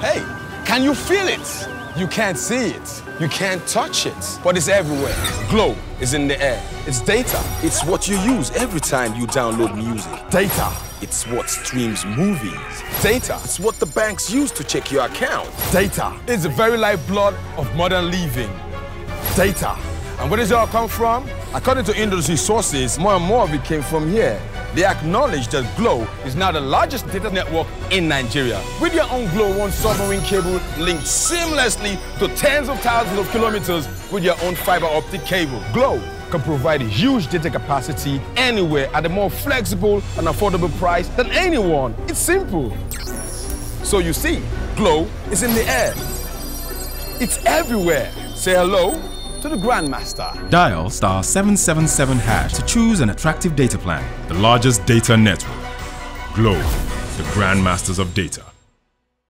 Hey, can you feel it? You can't see it. You can't touch it. But it's everywhere. Glo is in the air. It's data. It's what you use every time you download music. Data. It's what streams movies. Data. It's what the banks use to check your account. Data. It's the very lifeblood of modern living. Data. And where does it all come from? According to industry sources, more and more of it came from here. They acknowledge that Glo is now the largest data network in Nigeria. With your own Glo One submarine cable linked seamlessly to tens of thousands of kilometers with your own fiber optic cable. Glo can provide huge data capacity anywhere at a more flexible and affordable price than anyone. It's simple. So you see, Glo is in the air. It's everywhere. Say hello to the Grandmaster. Dial star 777 hash to choose an attractive data plan. The largest data network. Globe, the grandmasters of data.